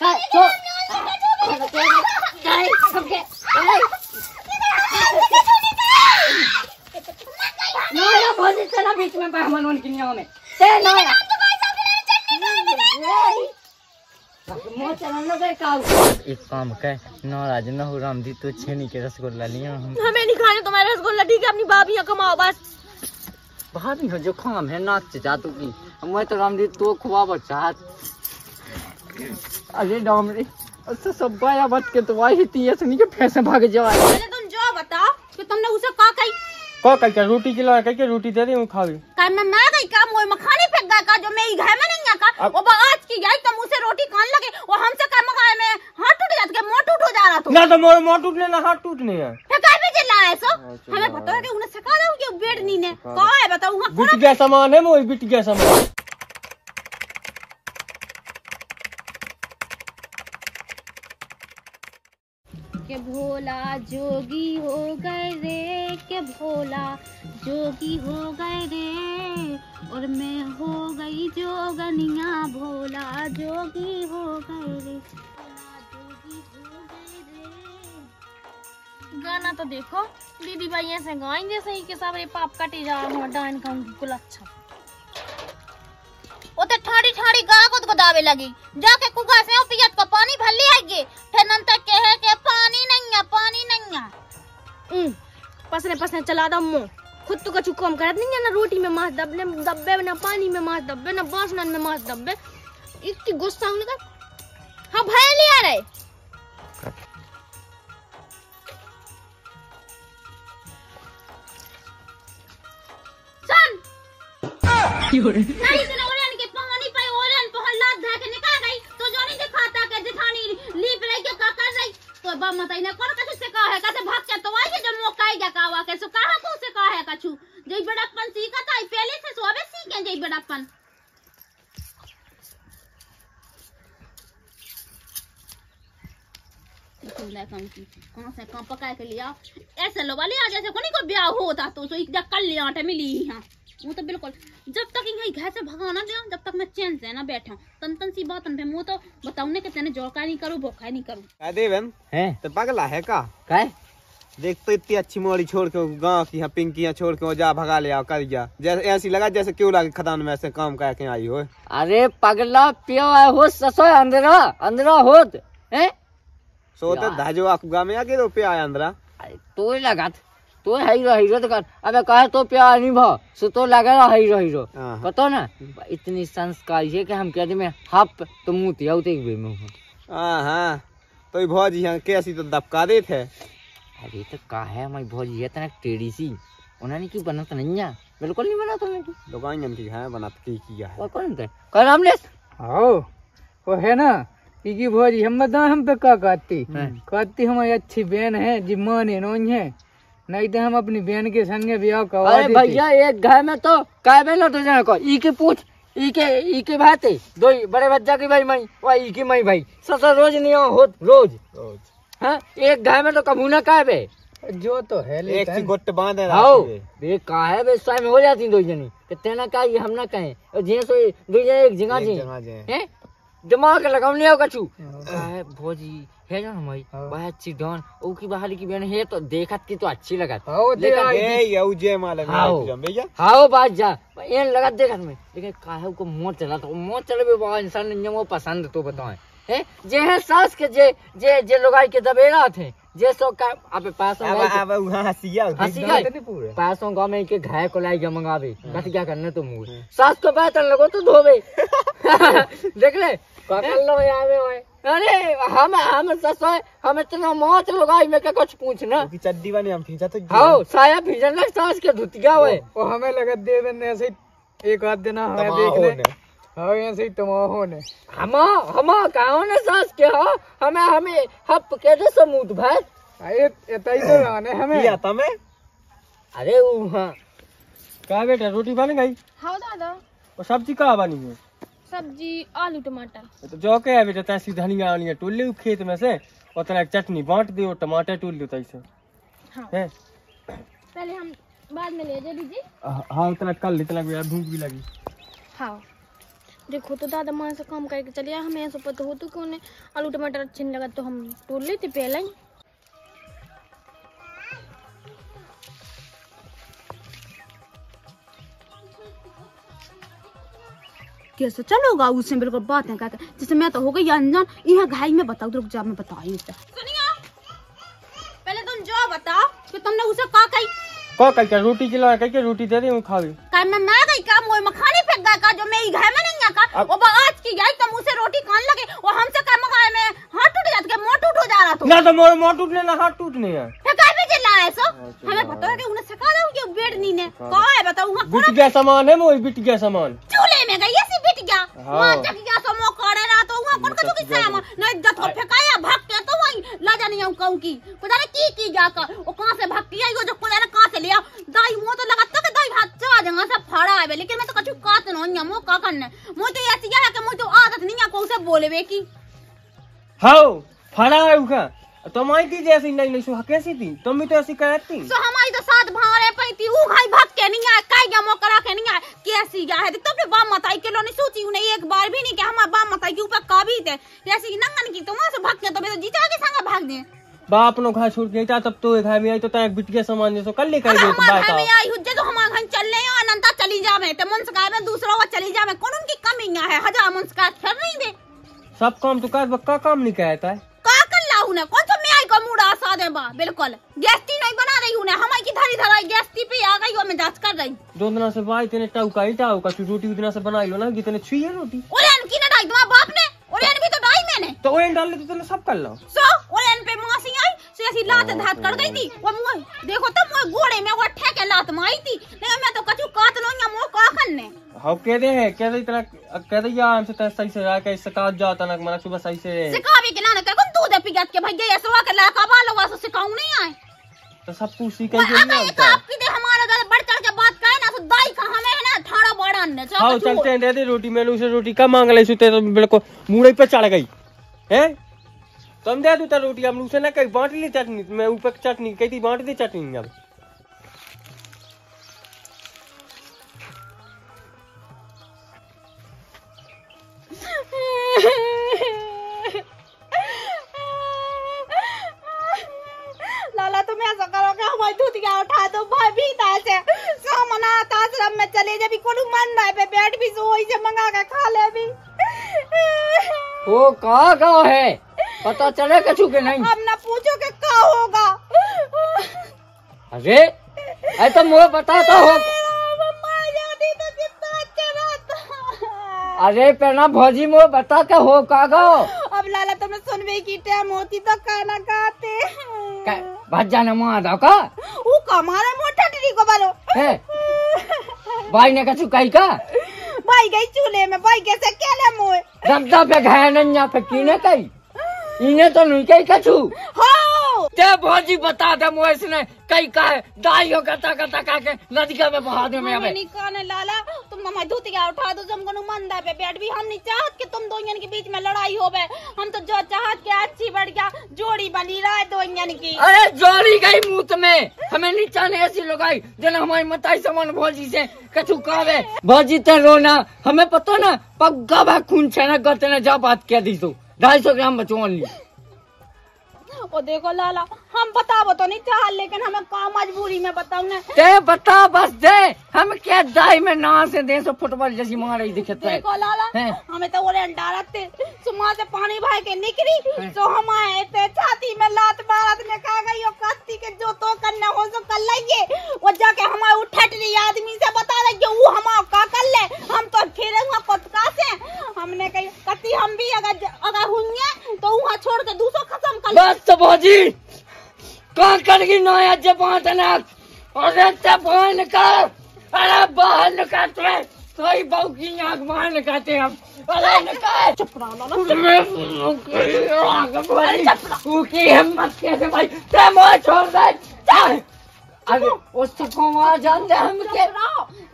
काय तो काय सबके नया भोजी चला बीच में ब्राह्मण उनकी नियम में ते नया एक काम कर नाराज़ न हो राम दी तो छेनी के रसगुल्ला लिया हम हमें नहीं खाने तुम्हारे रसगुल्ला ठीक है अपनी भाभी कमाओ बस। बाहर नहीं हो जो खाम है नाच चाहतू की मैं तो राम दी तो खुआ चाहत। अरे राम रे उससे सब बाया बच के तो आई थी ऐसे नहीं के पैसे भाग जाए। पहले तुम जो बताओ कि तुमने उसे का कही? को कल के रोटी खिला कल के रोटी दे दे हूँ खावी का मैं मैं गई का? मोए मखाने फेंक गया का? जो मैं ही घर में नहीं आका अब- वो बा आज की गई तुम उसे रोटी खाने लगे वो हमसे का मखाए में हाथ टूट जात के मुँह टूट हो जा रहा तो? ना तो मोर मोर टूटने ना हाथ टूटने है फेंकाए में चिल्ला ऐसो अच्छा। हमें पता है कि उन्हें सिखा दो कि बेड नी। ने का है। वहाँ बिट गया सामान है मोर बिट गया सामान। के भोला, जोगी हो गए रे, के भोला, जोगी हो गए रे। और मैं हो गई जोगनिया भोला, जोगी हो गए रे। गाना तो देखो, दीदी भाई ऐसे गाएँगे सही के सारे पाप कटे जा रहा हूँ डाइन खाऊँगी कुल अच्छा वो तो ठाड़ी ठाड़ी गा को लगी। जाके कुगा से पियत का पानी भर ले आएगी। फिर नंतर कहे के पानी नहीं है पानी नहीं है। पसने पसने चला दो मुँह। खुद तो कछु कम करत नहीं है ना रोटी में मांस दबने दब्बे ना पानी में मांस दब्बे ना बासनन में मांस दब्बे इतनी गुस्सा होने का? हाँ भय लिया रहे। सुन। नहीं तूने ओरन के पानी पे ओरन पे लात धा के निकाल गई तो जो नहीं दिखाता के जेठानी लीप रही के का कर रही तो बा मत इने कोन कछु से कहे? है कैसे भाग के तो आई जो मोकाई जा कावा के सो कहा को से कहे कछु? जे बड़ापन सीखा था पहले से सोवे सीखे जे बड़ापन से के लिया? ऐसे लो वाले आ जैसे कोनी को ब्याह होता तो सो एक कल लिया आटे मिली यहाँ वो तो बिल्कुल जब तक यही घर से भगाना दिया जब तक मैं चैन से ना बैठा। तन तन सी बात पे मुँह तो बताऊने के तेने जोका नहीं करूँ भोखा नहीं करूँ। क्या देवन? हैं? तो पगला है का? काय देख तो इतनी अच्छी मोड़ी छोड़ के गाँव की यहाँ पिंकी छोड़ के वो जा भगा ले आओ कर गया जैसे ऐसी लगा जैसे क्यों लगा खदान में ऐसे काम करके आई हो? अरे पगला पियो है हो ससो अंदरा अंदरा होत हैं? सोते यार। धाजो आपका में आगे तो पे आया अंदरा तो ही लगा तो हीरो हीरो तो कर। अबे कहे तो प्यार नहीं भा। सो तो लगा रहा हीरो हीरो। हाँ। पता ना इतनी संस्कारी है कि हम कहते में हप तो मुँह तिया उते भी में। हूँ हाँ। हाँ तो ये भौजी यहाँ कैसी तो दबका दे थे? अरे तो का है मैं बहुत ये तना टेढ़ी सी। उन्होंने की बनत नहीं है? बिल्कुल नहीं बना तुमने की दुकान की है बना की किया है? और कौन थे कल रामलेस आओ वो है ना की भोजी हम बताओ हम पे का कहती हैं। कहती हमारी अच्छी बहन है जी माने नोई है। नहीं तो हम अपनी बहन के संगे ब्याह करवा अरे भैया एक घर में तो काय में लौट जाने को। ई के पूछ ई के ई के थे दो बड़े बच्चा की भाई मई वो ई की मई भाई। ससुर रोज नहीं हो होत रोज। हाँ एक घर में तो कबू ना काय बे जो तो है एक सी गुट्ट बांधे आओ। रास्ते पे। बे का है बे स्वयं हो जाती दो जनी। कि तेना का ये हम ना कहे। और जे सो दो जने एक जगह जे। हैं? दिमाग लगाओ नहीं हो कछु। है। भोजी है ना मई हाँ। बहुत अच्छी डॉन ओ की बाहर की बहन है तो देखत की तो अच्छी लगत। आओ दे आई ए ये जे माले में आओ। भैया हाँ बात जा। एन लगा देखत में लेकिन काहे को मोर चला तो मोर चले भी बड़ा इंसान ने वो पसंद तो बताए है। जे है सास के जे जे जे लोगाई के दबेरा थे। जे सो का अबे पास अब अब वहाँ हंसिया हँसी देख गई। दो नहीं पूरे पासों गाँव में के घाय को लाई मंगावे। कत क्या करने तुम? मुझे सास को बेहतर लगो तो धोवे। देख ले। पकड़ लो आवे ओए अरे हम हम ससो हम इतना मौत लगाई में क्या कुछ पूछना? की चड्डी बने हम खींचा तो हाँ साया भिजन लग सास के धुतिया हुए। वो हमें लगा दे देने ऐसे एक आध दिन हमें देखने। होने। हाँ ऐसे ही तमाहो ने हम हम कहो न सास के हो? हमें हमें हप के दे समूत भाई अरे इतना तो रहने हमें। किया तमे अरे वो हाँ। क्या बेटा रोटी बन गई हाँ दादा। और सब्ज़ी कहाँ बनी है? सब्ज़ी आलू टमाटर। तो जो के है बेटा तैसी धनिया आनी है टोल ले खेत में से और तना एक चटनी बांट दे और टमाटर टोल लो तैसे। हाँ। हैं? पहले हम बाद में ले जा दीजिए हाँ उतना कल इतना भी भूख भी लगी। हाँ। देखो तो दादा माँ से काम करके चले आए हमें ऐसा पता हो तो क्यों नहीं? आलू टमाटर अच्छे नहीं लगा तो हम तोड़ लेते पहले ही। कैसे चलोगा उससे बिल्कुल बात है कहकर जैसे मैं तो हो गई अनजान यह घाई में बताओ तो रुक जा मैं बताई पहले तुम जो बताओ कि तुमने उसे का कही? को कल क्या रोटी खिला कह के रोटी दे दे हूँ खावी का मैं मैं गई का मोए मखाने फेंक गया का जो मैं ई घर में नहीं का अब- वो आज की गई तुम उसे रोटी खान लगे वो हमसे का मगाए में हाथ टूट जात के मुँह टूट हो जा रहा तो? ना तो मोर मोर टूटने ना हाथ टूटने है। फेंका भी चिल्ला है सो? अच्छा। हमें पता है कि उन्हें सिखा दो कि बेड नी। ने का है बताओ वहाँ बिट गया सामान है मोर बिट गया सामान चूल्हे में गई ऐसी बिट गया हाँ। वहाँ तक गया करे ना तो वहाँ कौन का तक तो। नहीं जब को फेंकाया भाग तो वही ला जानी हूँ कहूँ की। पता नहीं की की जा का वो कहाँ से भाग आई जो पता नहीं कहाँ से लिया दाई मुँह तो लगाता कि दाई हाथ चला जंगा से फड़ा है लेकिन मैं तो कछु कात न मो का करने मो तो ऐसी है कि मो तो आदत नहीं है को उसे बोले की। हाउ फड़ा है उका तुम आई थी जैसी नहीं नहीं सुहा कैसी थी? तुम भी तो ऐसी करती सो हमारी तो साथ भावरे पैती ऊ भाई भाग के नहीं आए काई गया मोकरा के नहीं आए। कैसी गया है? तो अपने बाप मताई के लो नहीं सोची उन्हें एक बार भी नहीं कि हमारे बाप मताई के ऊपर काबी थे। ऐसी की नंगन की तुम से भाग के तो मैं तो जीता के संग भाग दे बाप नो घर छोड़ के था तब तो घर में आई तो तक बिट गया सामान जैसो कल ले कर दे तो बात में आई हुज्जे तो हमारे घर चल हैं अनंता चली जावे ते मुंसका में दूसरा वो चली जावे कौन उनकी कमी है? हज़ार मुंसका फिर नहीं दे। सब काम तो कर का काम नहीं कहता है? का कर लाऊ ने? कौन मैं बा बिल्कुल। गैस्ती नहीं बना रही हूँ हम की धरी धराई गैस्ती पे आ गई मैं जाँच कर रही। दो दिन से भाई तेने टाउका ही टाउका तू रोटी उतना से बनाई लो ना कितने छुई है रोटी। ओरे की ना डाई तुम्हारे बाप ने ओरे भी तो डाई मैंने। तो ओए डाल ले तो तेने सब कर लो। सो ओरे पे मासी ऐसी लात धात कर गई थी। वो मुँह देखो तो मुँह घोड़े में वो ठेके लात मारी थी। लेकिन मैं तो कछु कात लो या मुँह का खन्ने हाँ कह दे है कह दे इतना कह दे यार हमसे तेरा सही से रहा के सकात जाता ना मना सुबह सही से। सिखा भी के लाने कर कौन दूध पिगत के? भैया ऐसे हुआ के लाका बालो वासो सिखाऊं नहीं आए। तो सब कुछ सीख के नहीं ये तो आता? आपकी दे हमारा घर बढ़ चढ़ के बात करे ना तो दाई का हमें है ना ठाड़ा बड़ा हाँ चलते हैं दे दे रोटी मैंने रोटी कब मांग ली सुते तो बिल्कुल पे चढ़ गई। है? तुम दे दू रोटी हम उसे ना कहीं बांट ली चटनी मैं ऊपर चटनी कही थी बांट दी चटनी अब। लाला तुम ऐसा करो हमारी धुतिया उठा दो भाई भी से सामना आश्रम में चले जब कोई मन रहा पे बैठ भी सो से मंगा के खा ले भी। वो कहाँ गाँव है? पता चले कछु के नहीं। अब ना पूछो कि क्या होगा। अरे अरे तो मुझे बताता हो। तो अच्छा अरे पहना भौजी मुझे बता के हो का गाँव अब लाला तुम्हें सुनवे की टाइम होती तो खाना खाते भज जाने मुआ दो का वो कमारे मोटा टिरी को बोलो। भाई ने कछु कही का? भाई गई चूल्हे में भाई कैसे केले मुए दबदा पे घाया नन्या पे कीने कही? इन्हें तो नहीं कही कछु। हो! ते भौजी बता दे मुझे इसने। कई का है? दाई हो कता कता का के नदिया में बहा दे मैं अबे। नहीं कहने लाला। तुम मम्मा धुत गया उठा दो तुमको नु मंदा पे बैठ भी हम नहीं चाहत कि तुम दो के बीच में लड़ाई होवे। हम तो जो चाहत के अच्छी बढ़िया जोड़ी बनी रहा है दो जन की। अरे जोड़ी गई मुँह में। हमें नीचा ने ऐसी लगाई जना हमारी मताई समान भौजी से कछु कावे भौजी ते रोना हमें पता ना पग्गा भा खून छना गते ना जा बात कह दी तो। ढाई सौ ग्राम बचवा ली देखो लाला। हम बताबो तो नहीं चाह लेकिन हमें का मजबूरी में बताऊ ना? ते बता बस दे। हम क्या दाई में ना से दे सो फुटबॉल जैसी मार रही दिखता है देखो लाला हमें तो बोले डालते सुमा से पानी भाई के निकली तो हम आए थे छाती में लात मारत ने कहा गई ओ कस्ती के जो तो करने हो सो कर लेंगे वो जाके हमारे उठटरी आदमी से बता कि वो हमारा का कर ले। हम तो फिर हुआ कोटका से। हमने कही कति हम भी अगर अगर हुई तो वहाँ छोड़ के दूसरा खत्म कर बस तो भौजी कर गई नया जबान ना अरे जबान का अरे बाहर निकाल तुम्हें सही बहू की आँख बाहर निकालते हम अरे निकाल उसकी हिम्मत कैसे भाई ते मोह छोड़ दे चल अरे उससे कौन जानते हम के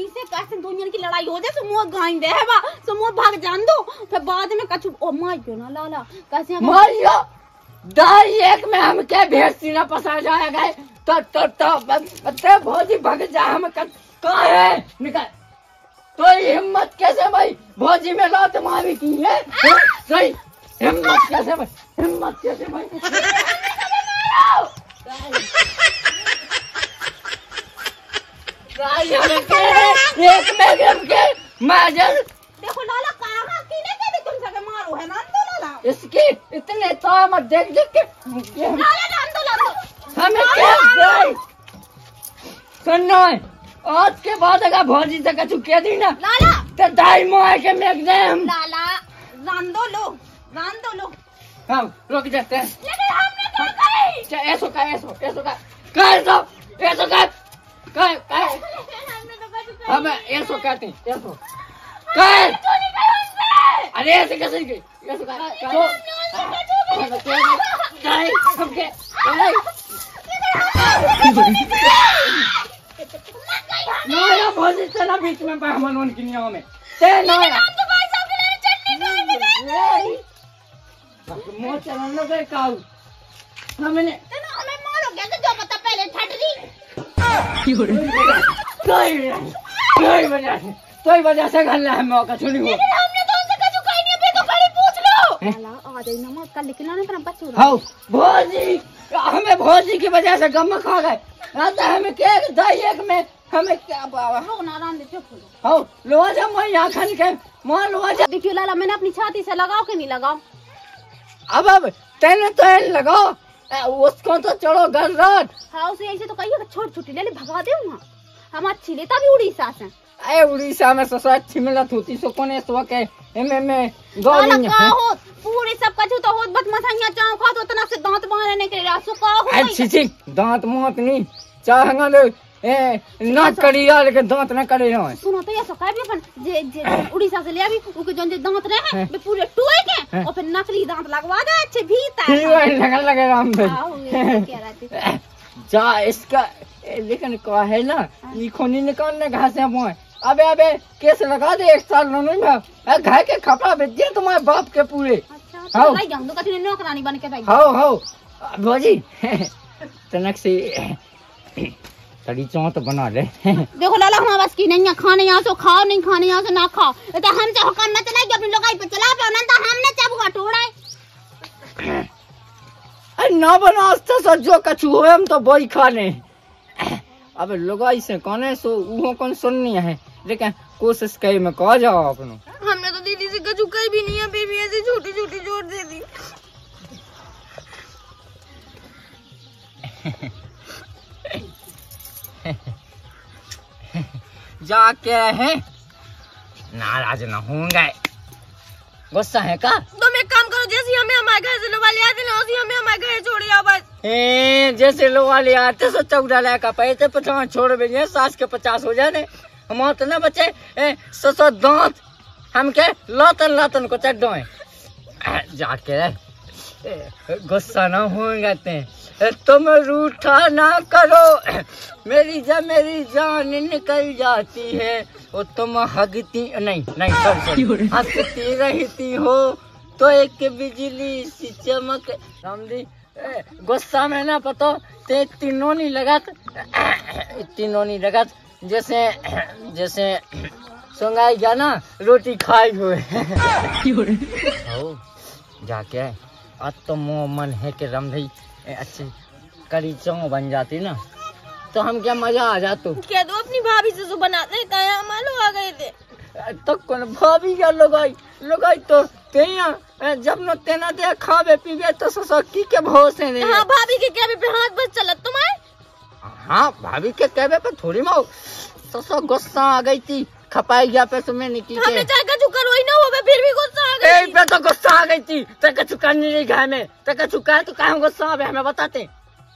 इसे कैसे दुनिया की लड़ाई हो जाए सुमो गाइन दे है बा सुमो भाग जान दो फिर बाद में कछु ओ मार क्यों ना लाला कैसे मारियो दाई एक में हम क्या भेड़ सीना पसा जाएगा तो तो तो ते भौजी भग जा हम कहाँ? है निकल। तो हिम्मत कैसे भाई? भौजी में लात मारी की है? सही। हिम्मत कैसे भाई? हिम्मत कैसे भाई? के एक में गिर के माजर देखो लाला कहाँ किने के भी तुम सके मारो है ना लाला इसके इतने तामत देख देख के। हम- तो हमें क्या सुनो आज के बाद अगर भौजी से कछु कह दी ना लाला। तो दाई मोह के मेक दे हम लाला रान दो लो रान दो हम रुक जाते हैं लेकिन हमने क्या करी चा- ऐसो का ऐसो ऐसो का कर दो ऐसो का कर कर। तो हम ऐसो कहते हैं ऐसो कर। अरे ऐसे कैसे के भौजी बीच में ब्राह्मण उनकी नियम में। ते नया मुँह चलन लगे काऊ। हमने हमें मारोगे तो जो पता पहले ठटरी कोई कोई वजह से कोई वजह से घर है मौका छुनी हो हमने तो उनसे कुछ कही नहीं फिर तो खड़ी पूछ लो लाला आ जाई कल निकला ना तेरा बच्चू हाउ भौजी हमें भौजी की वजह से गम खा गए। हमें के दाई एक में हमें क्या पावा रो ना रान दे चुप हो जाओ। हाउ लोहा जा मैं यहाँ खन के मान लोहा जा। देखियो लाला मैंने अपनी छाती से लगाओ कि नहीं लगाओ? अब अब तेने तो एन लगाओ। उसको तो चढ़ो घर रात हाँ उसे ऐसे तो कहिए छोट छोटी ले ले भगा दे हम अच्छी लेता भी उड़ीसा से। ए उड़ीसा में ससुर अच्छी मिलत होती सो कोने सो के एमे में गौरी हो? पूरे सब कछु तो होत बत मसंगिया चाव खा तो तना से दांत बाहर के रासो का हो अच्छी छी छी दांत मुँह नहीं चाहंगा ले ए ना करिया लेके दांत ना करे हो सुनो तो ये सो कह भी अपन जे जे उड़ीसा से ले अभी उके जोन जे दांत रहे हैं। वे पूरे टोए के और फिर नकली दांत लगवा दे अच्छे भीतर। है लगा लगे राम आओ, ये भाई कह रहे जा इसका लेकिन कहा है। ना ये खोनी निकालने घास है। मुँह अबे अबे केस लगा दे एक साल नहीं में घर के कपड़ा बेच दिए तुम्हारे बाप के पूरे। आओ। तो लाई तो नौकरानी बन के भाई भौजी तनक से तड़ी चौंत बना ले। देखो लाला हमारे बस की नहीं है खाने यहाँ से खाओ नहीं खाने यहाँ से ना खाओ। तो हमसे हुक्म न चलाएगी अपनी लोगाई पे चला पे ना तो हमने चबुआ टोड़ा है। अरे ना बना तो सो जो कछु हो हम तो वही खाने। अब लोग ऐसे कौन सो उहो कौन सुननी है? लेकिन कोशिश करी में कह जाओ अपनो तो कही भी नहीं है फिर भी ऐसी छोटी छोटी जोड़ दे दी जाके है नाराज़ न होंगे। गुस्सा है का? तुम एक काम करो जैसे हमें हमारे घर से लोग आते ना उसी हमें हमारे घर छोड़ आओ बस ए, जैसे लोग वाले आते सो चौड़ा लाया का पैसे पचास छोड़ भेजे सास के पचास हो जाने। हम तो ना बचे ए, सो सो दांत। हम के लतन लतन को चड्डो है जाके गुस्सा ना होंगे ते। तुम रूठा ना करो। मेरी जब मेरी जान निकल जाती है। वो तुम हगती नहीं नहीं सॉरी हंसती रहती हो तो एक बिजली सी चमक। रामदी ए, गुस्सा में ना पतो ते तीनों नहीं लगत। तीनों नहीं लगत जैसे जैसे सुंगाई गया ना रोटी खाई हुए जाके अब तो मोह मन है कि रमधई ए, अच्छी करी चौ बन जाती ना। तो हम क्या मज़ा आ जातो कह दो अपनी भाभी से जो बनाते कहा लोग आ गए थे? तो कौन भाभी क्या लगाई? लगाई तो तेया। जब न तेना दे खावे पीवे तो ससकी के भरोसे नहीं हाँ? भाभी के क्या पे हाथ बस चला तुम्हारे। हाँ भाभी के कहवे पे थोड़ी माओ ससो गुस्सा आ गई थी। खपाई गया पे तुम्हें निकली हमने के चाहे कछु करो ही ना हो फिर भी गुस्सा आ ए गई पे तो गुस्सा आ गई थी। तक चुका नहीं रही घर में। तक चुका है तो कहा गुस्सा आवे हमें बताते।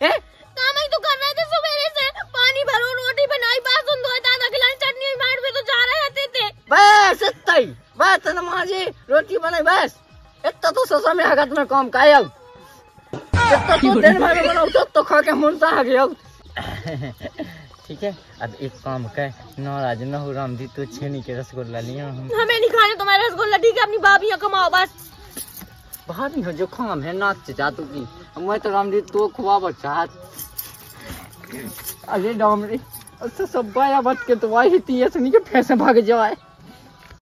हैं? काम ही तो कर रहे थे सवेरे से। पानी भरो रोटी बनाई बासन धोए दादा खिलाई चटनी मार पे तो जा रहे रहते थे। बस इतना ही। बस तन माजी। रोटी बनाई बस। इतना तो ससो में हगत में काम का आयो इतना तो दिन भर बनाओ तो, तो खा के मुंसा आ गया ठीक है? अब एक काम कर नाराज़ ना हो राम दी तो छेनी के रसगुल्ला लिया हम हमें नहीं खाने तुम्हारे रसगुल्ला ठीक है अपनी भाभी कमाओ बस। भाभी हो जो खाम है नाक से जातू की। मैं तो राम जी तो खुआ चाहत अरे राम रे सब बाया बच के तो आई थी ऐसे नहीं कि फैसे भाग जाए।